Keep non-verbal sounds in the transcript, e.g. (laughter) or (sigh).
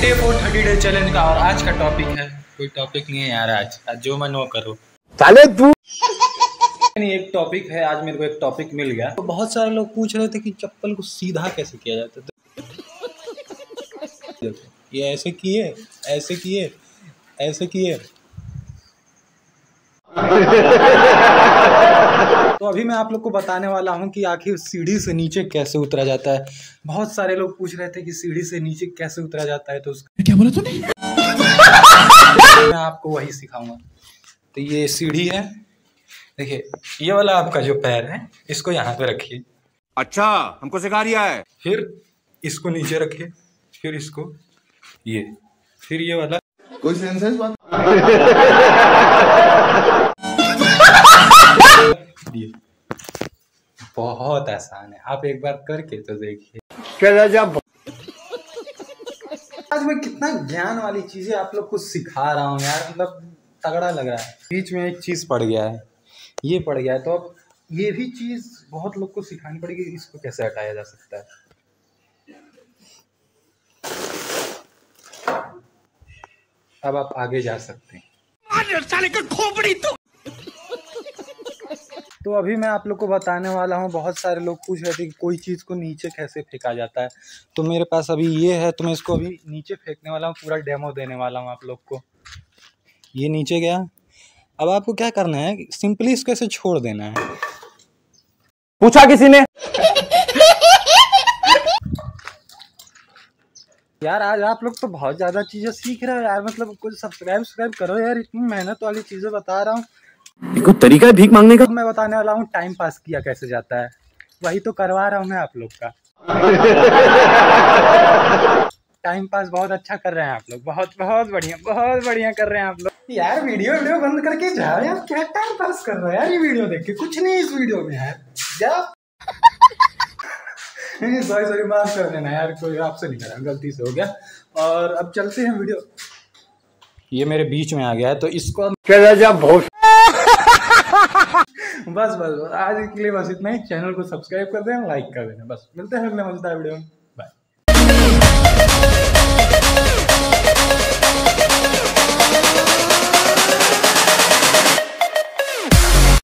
Day four thirty day challenge का और आज का टॉपिक है। कोई टॉपिक नहीं है यार आज। आज जो मन वो करो। साले तू नहीं एक टॉपिक है आज मेरे को एक टॉपिक मिल गया। तो बहुत सारे लोग पूछ रहे थे कि चप्पल को सीधा कैसे किया जाता है? ये ऐसे किए ऐसे किए ऐसे किए। तो अभी मैं आप लोग को बताने वाला हूँ कि आखिर सीढ़ी से नीचे कैसे उतरा जाता है। बहुत सारे लोग पूछ रहे थे कि सीढ़ी से नीचे कैसे उतरा जाता है तो उसका क्या बोला तूने? मैं आपको वही सिखाऊँगा। तो ये सीढ़ी है। देखिए ये वाला आपका जो पैर है इसको यहाँ पे रखिए। अच्छा हमको सिखा रिया है। फिर इसको नीचे रखिए। फिर इसको ये। फिर ये वाला कोई सेंस है इस बात? (laughs) बहुत आसान है। आप एक बार करके तो देखिए। चला जा आज मैं कितना ज्ञान वाली चीज़ें आप लोग को सिखा रहा हूँ यार मतलब तगड़ा लग रहा है। बीच में एक चीज़ पड़ गया है ये पड़ गया है तो अब ये भी चीज़ बहुत लोग को सिखानी पड़ेगी इसको कैसे हटाया जा सकता है? अब आप आगे जा सकते हैं। खोपड़ी तो। अभी मैं आप लोग को बताने वाला हूँ, बहुत सारे लोग पूछ रहे थे कि कोई चीज़ को नीचे कैसे फेंका जाता है। तो मेरे पास अभी ये है तो मैं इसको अभी नीचे फेंकने वाला हूँ, पूरा डेमो देने वाला हूँ आप लोग को। ये नीचे गया। अब आपको क्या करना है, सिंपली इसको ऐसे छोड़ देना है। पूछा किसी ने? यार, आज आप लोग तो बहुत ज़्यादा चीज़ें सीख रहे हो यार मतलब कुछ सब्सक्राइब सब्सक्राइब करो यार, इतनी मेहनत वाली चीज़ें बता रहा हूँ। कोई तरीका है भीख मांगने का? मैं बताने वाला हूँ टाइम पास किया कैसे जाता है। वही तो करवा रहा हूँ मैं आप लोग का। टाइम पास बहुत अच्छा कर रहे हैं आप लोग। बहुत बहुत बढ़िया बहुत बढ़िया कर रहे हैं आप लोग। यार वीडियो वीडियो बंद करके जाओ यार क्या टाइम पास कर रहे हो यार ये वीडियो देख के? कुछ नहीं इस वीडियो में यार। जा। नहीं सॉरी सॉरी माफ़ कर देना यार कोई आपसे नहीं करा गलती से हो गया। और अब चलते हैं वीडियो ये मेरे बीच में आ गया है तो इसको चला जा बहुत बस बस आज के लिए बस इतना ही। चैनल को सब्सक्राइब कर देना लाइक कर देना बस, मिलते हैं अगले मज़ेदार वीडियो में।